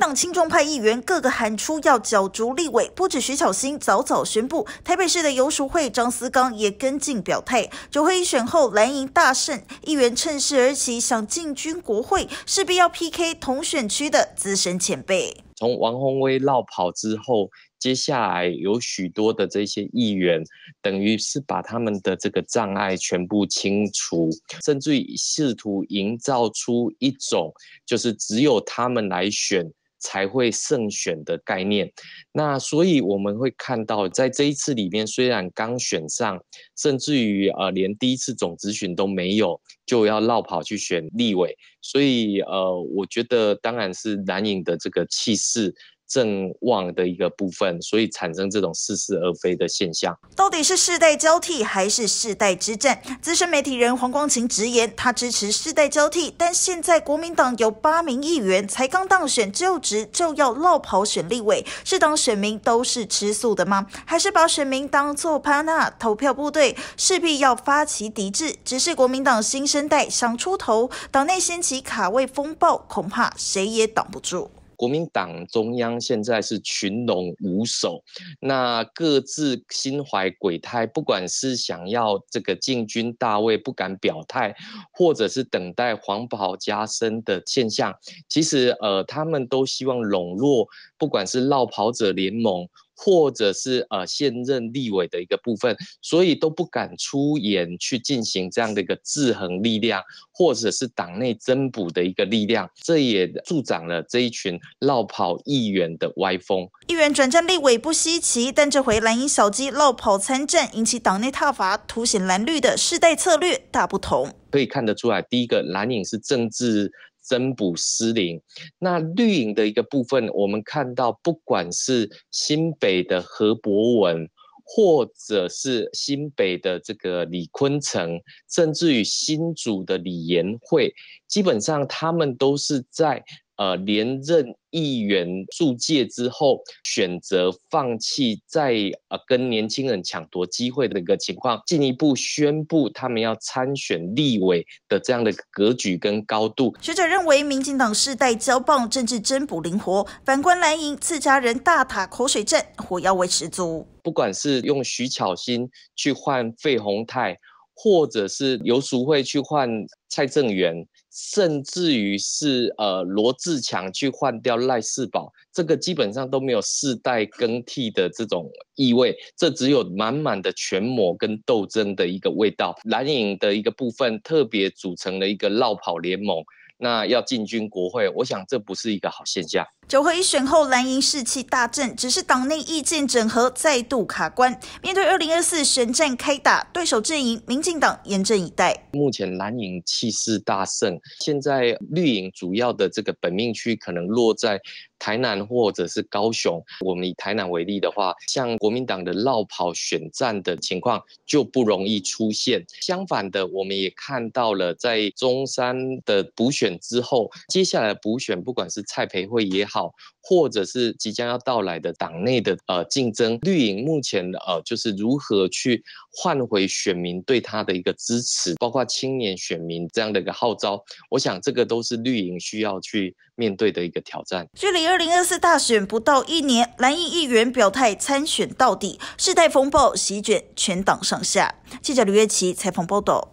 党亲中派议员个个喊出要角逐立委，不止徐巧芯早早宣布，台北市的游淑慧、张思刚也跟进表态。九合一选后蓝营大胜，议员趁势而起，想进军国会，势必要 PK 同选区的资深前辈。从王宏威绕跑之后，接下来有许多的这些议员，等于是把他们的这个障碍全部清除，甚至于试图营造出一种就是只有他们来选。才会胜选的概念，那所以我们会看到，在这一次里面，虽然刚选上，甚至于呃连第一次总咨询都没有，就要绕跑去选立委，所以呃，我觉得当然是蓝营的这个气势。正旺的一个部分，所以产生这种似是而非的现象。到底是世代交替还是世代之战？资深媒体人黄光琴直言，他支持世代交替，但现在国民党有八名议员才刚当选就职，就要绕跑选立委，是当选民都是吃素的吗？还是把选民当做潘娜投票部队，势必要发起抵制？只是国民党新生代想出头，党内掀起卡位风暴，恐怕谁也挡不住。国民党中央现在是群龙无首，那各自心怀鬼胎，不管是想要这个进军大位不敢表态，或者是等待黄袍加身的现象，其实呃，他们都希望笼络，不管是绕跑者联盟。或者是呃现任立委的一个部分，所以都不敢出言去进行这样的一个制衡力量，或者是党内增补的一个力量，这也助长了这一群绕跑议员的歪风。议员转战立委不稀奇，但这回蓝营小鸡绕跑参战，引起党内挞伐，凸显蓝绿的世代策略大不同。可以看得出来，第一个蓝营是政治。增补失灵，那绿营的一个部分，我们看到，不管是新北的何博文，或者是新北的这个李坤城，甚至于新竹的李延慧，基本上他们都是在。呃，连任议员注界之后，选择放弃在呃跟年轻人抢夺机会的一个情况，进一步宣布他们要参选立委的这样的格局跟高度。学者认为，民进党世代交棒，政治增补灵活；反观蓝营，自家人大塔口水战，火药味十足。不管是用徐巧芯去换费鸿泰。或者是由淑慧去换蔡正元，甚至于是呃罗志强去换掉赖世宝，这个基本上都没有世代更替的这种意味，这只有满满的权谋跟斗争的一个味道。蓝营的一个部分特别组成了一个绕跑联盟。那要进军国会，我想这不是一个好现象。九合一选后，蓝营士气大振，只是党内意见整合再度卡关。面对二零二四选战开打，对手阵营民进党严阵以待。目前蓝营气势大盛，现在绿营主要的这个本命区可能落在。台南或者是高雄，我们以台南为例的话，像国民党的绕跑选战的情况就不容易出现。相反的，我们也看到了在中山的补选之后，接下来补选，不管是蔡培慧也好，或者是即将要到来的党内的呃竞争，绿营目前呃就是如何去换回选民对他的一个支持，包括青年选民这样的一个号召，我想这个都是绿营需要去面对的一个挑战。距离二零二四大选不到一年，蓝营议员表态参选到底，世代风暴席卷全党上下。记者刘月琪采访报道。